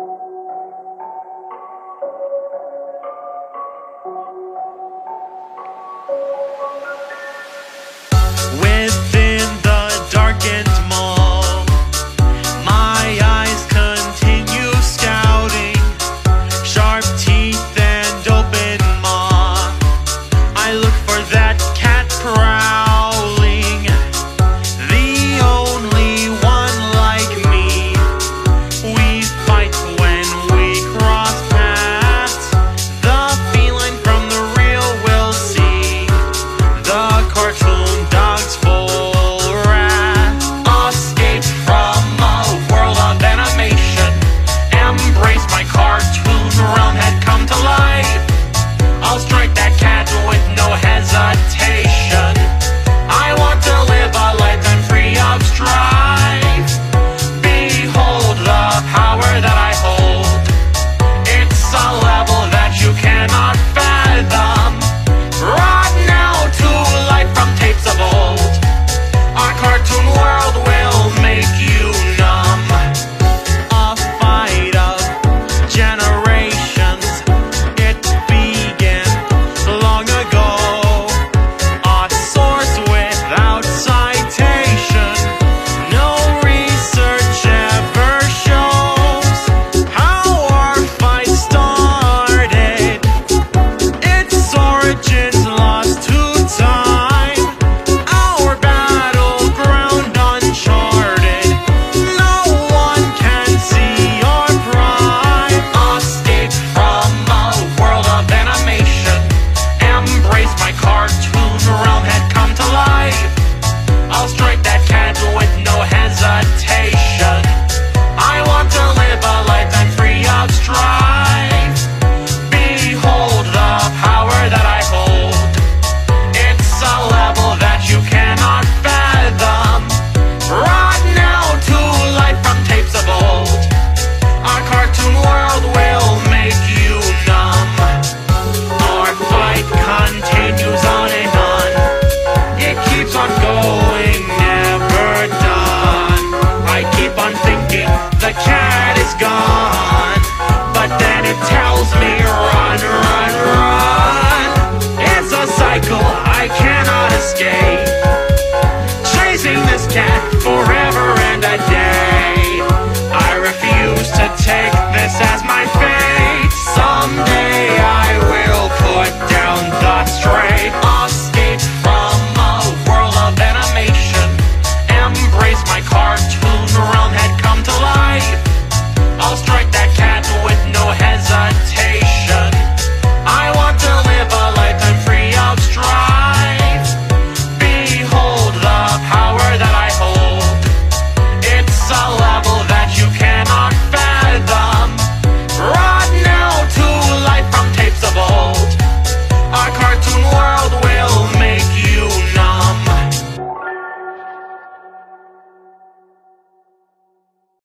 Within the darkened gone. But then it tells me run, run, run. It's a cycle I cannot escape. Chasing this cat forever and a day.